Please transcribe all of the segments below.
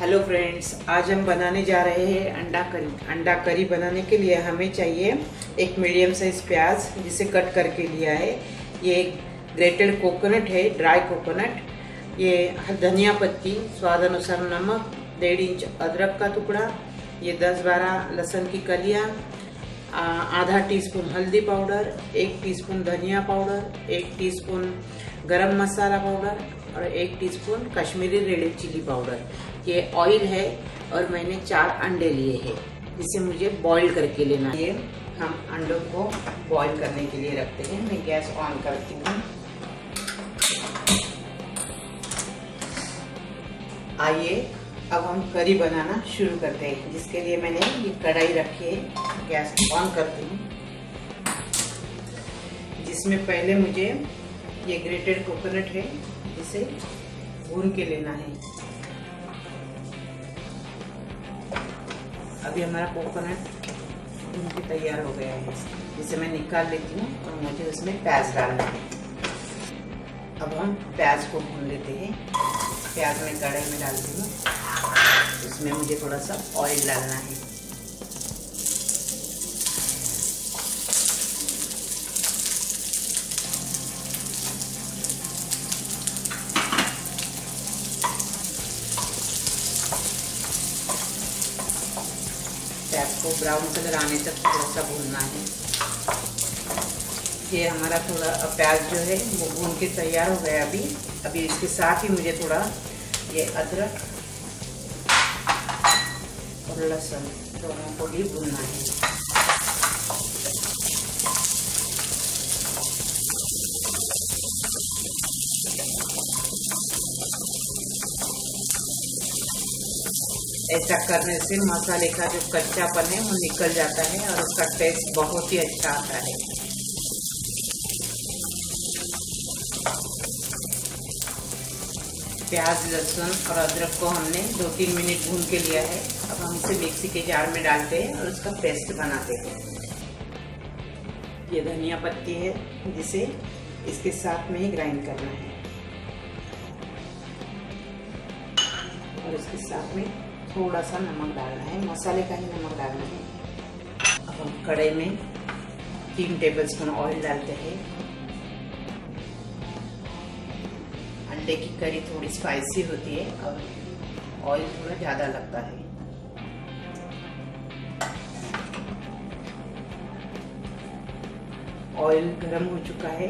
Hello friends आज हम बनाने जा रहे हैं अंडा करी। अंडा करी बनाने के लिए हमें चाहिए एक मीडियम साइज़ प्याज, जिसे कट करके लिया है। ये एक ग्रेटेड कोकोनट है ड्राई कोकोनट ये धनिया पत्ती, स्वाद अनुसार नमक, डेढ़ इंच अदरक का टुकड़ा, ये 10-12 लहसुन की कलियाँ आधा टीस्पून हल्दी पाउडर एक टीस्पून धनिया पाउडर एक टीस्पून गरम मसाला पाउडर और एक teaspoon Kashmiri red chili powder ये ऑयल है और मैंने चार अंडे लिए हैं। जिसे मुझे बॉईल करके लेना है। हम अंडों को बॉईल करने के लिए रखते हैं। मैं गैस ऑन करती हूँ। आइए, अब हम करी बनाना शुरू करते हैं। जिसके लिए मैंने ये कढ़ाई रखी है। गैस ऑन करती हूँ। जिसमें पहले मुझे ये ग्रेटेड कोकोनट है। इसे भून के लेना है। अभी हमारा कोकोनट मुझे तैयार हो गया है जिसे मैं निकाल लेती हूँ और मुझे उसमें प्याज डालना है अब हम प्याज को भून लेते हैं प्याज में कढ़ाई में डालती हूँ उसमें मुझे थोड़ा सा ऑयल डालना है प्याज को ब्राउन कलर आने तक थोड़ा सा भूनना है। ये हमारा थोड़ा प्याज जो है, वो भून के तैयार हो गया अभी। अभी इसके साथ ही मुझे थोड़ा ये अदरक और लहसुन दोनों को भी भूनना है। ऐसा करने से मसाले का जो कच्चापन है, वो निकल जाता है और उसका टेस्ट बहुत ही अच्छा आता है। प्याज, लहसुन और अदरक को हमने दो तीन मिनट भून के लिया है। अब हम इसे मिक्सी के जार में डालते हैं और उसका पेस्ट बनाते हैं। ये धनिया पत्ती है, जिसे इसके साथ में ही ग्राइंड करना है। और इसके साथ में थोड़ा सा नमक डालना है, मसाले का ही नमक डालना है। अब हम कढ़ाई में तीन टेबल स्पून ऑयल डालते हैं। अंडे की करी थोड़ी स्पाइसी होती है और ऑयल थोड़ा ज़्यादा लगता है। ऑयल गर्म हो चुका है।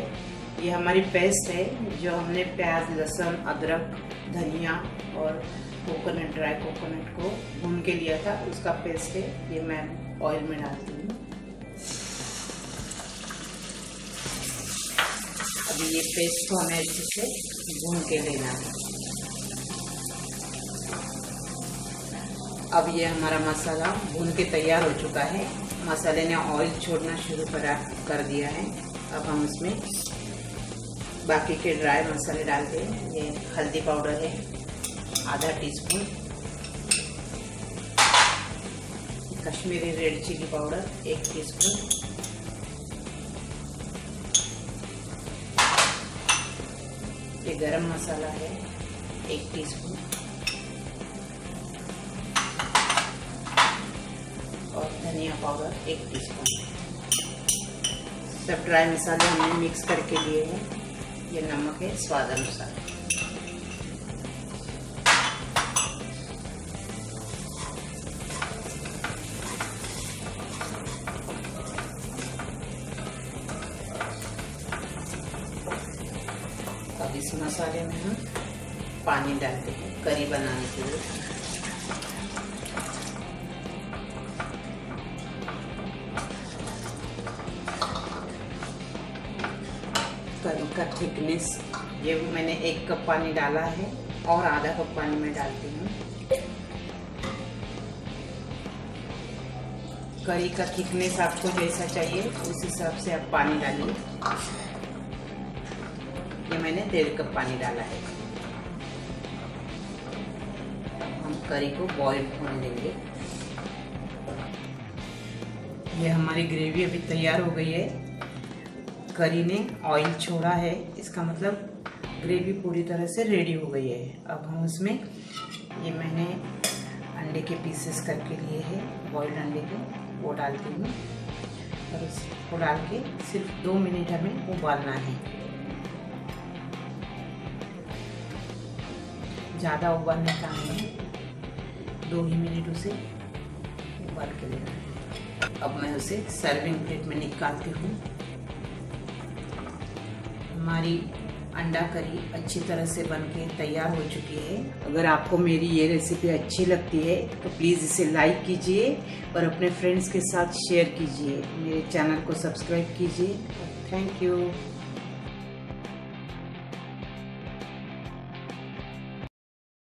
ये हमारी पेस्ट है, जो हमने प्याज, लहसुन, अदरक, धनिया और कोकोनट, ड्राई कोकोनट को भून के लिया था। उसका पेस्ट है, ये मैं ऑयल में डालती हूँ। अभी ये पेस्ट को हमें अच्छे से भून के लेना है। अब ये हमारा मसाला भून के तैयार हो चुका है। मसाले ने ऑयल छोड़ना शुरू करा, कर दिया है। अब हम उसमें बाकी के ड्राई मसाले डालते हैं। ये हल्दी पाउडर है। आधा teaspoon Kashmiri red chili powder एक टीस्पून ये गरम मसाला है, एक टीस्पून और धनिया पाउडर एक टीस्पून सब ड्राई मसाले हमने मिक्स करके लिए हैं। ये नमक है, स्वाद अनुसार। मसाले में हम पानी डालते हैं, करी बनाने के लिए। करी का थिकनेस ये मैंने एक कप पानी डाला है और आधा कप पानी में डालती हूँ। करी का थिकनेस आपको जैसा चाहिए, उस हिसाब से आप पानी डालिए। ये मैंने डेढ़ कप पानी डाला है। हम करी को बॉईल होने देंगे। ये हमारी ग्रेवी अभी तैयार हो गई है। करी ने ऑयल छोड़ा है। इसका मतलब ग्रेवी पूरी तरह से रेडी हो गई है। अब हम उसमें ये मैंने अंडे के पीसेस करके लिए हैं बॉइल्ड अंडे के, वो डालती हूँ। और उसको डाल के सिर्फ़ दो मिनट हमें उबालना है। ज़्यादा उबालने का है। दो ही मिनट उसे उबाल के लेना अब मैं उसे सर्विंग प्लेट में निकालती हूँ। हमारी अंडा करी अच्छी तरह से बन के तैयार हो चुकी है। अगर आपको मेरी ये रेसिपी अच्छी लगती है तो प्लीज़ इसे लाइक कीजिए और अपने फ्रेंड्स के साथ शेयर कीजिए। मेरे चैनल को सब्सक्राइब कीजिए। Thank you